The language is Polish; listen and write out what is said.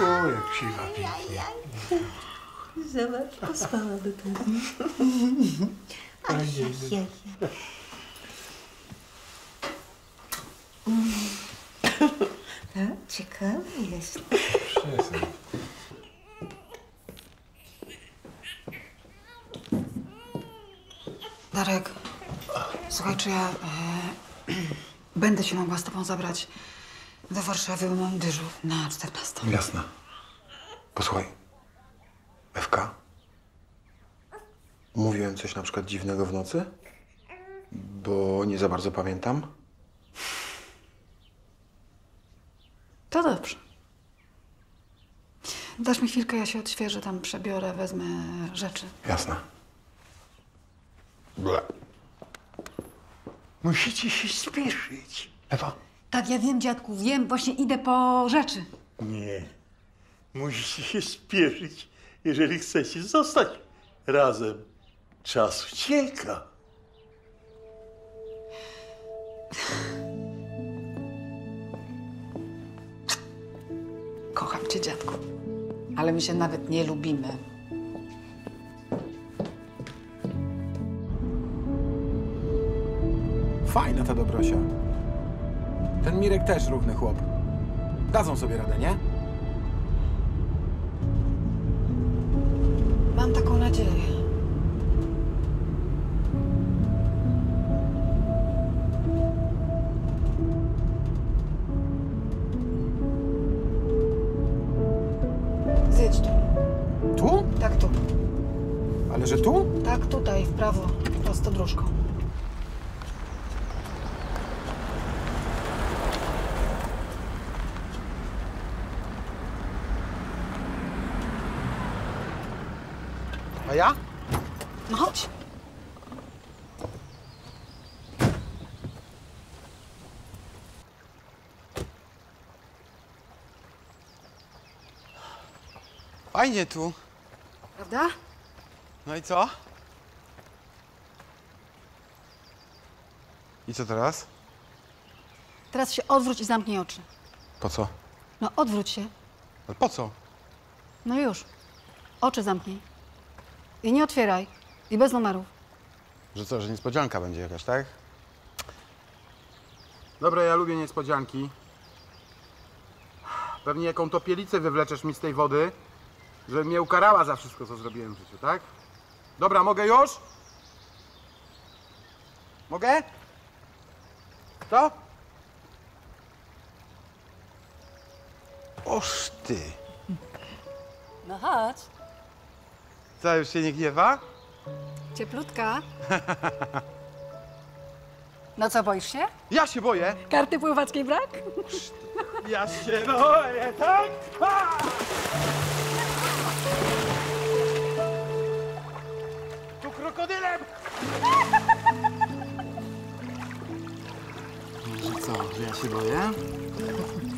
O, jak siwa pięknie. Zobacz, pospałaby pewnie. Ajajaj. A, ciekawe jest. Przestań. Darek, słuchaj, czy ja e, będę się mogła z tobą zabrać do Warszawy, bo mam dyżur na 14. Jasne. Posłuchaj. Ewka? Mówiłem coś na przykład dziwnego w nocy? Bo nie za bardzo pamiętam. To dobrze. Dasz mi chwilkę, ja się odświeżę, tam przebiorę, wezmę rzeczy. Jasne. Ble. Musicie się spieszyć. Ewa? Tak, ja wiem, dziadku, wiem, właśnie idę po rzeczy. Nie. Musicie się spieszyć, jeżeli chcecie zostać razem. Czas ucieka. Kocham cię, dziadku. Ale my się nawet nie lubimy. Fajna ta Dobrosia. Ten Mirek też równy chłop. Dadzą sobie radę, nie? Mam taką nadzieję. Zjedź tu. Tu? Tak tu. Ale że tu? Tak tutaj, w prawo, prosto dróżką. A ja? No chodź. Fajnie tu. Prawda? No i co? I co teraz? Teraz się odwróć i zamknij oczy. Po co? No odwróć się. Ale po co? No już. Oczy zamknij. I nie otwieraj. I bez numerów. Że co, że niespodzianka będzie jakaś, tak? Dobra, ja lubię niespodzianki. Pewnie jaką topielicę wywleczesz mi z tej wody, żeby mnie ukarała za wszystko, co zrobiłem w życiu, tak? Dobra, mogę już? Mogę? Co? Oż ty. No chodź. Co, już się nie gniewa? Cieplutka. No co, boisz się? Ja się boję. Karty pływackiej brak? Ja się boję, tak? Ha! Tu krokodylem! Że co, że ja się boję?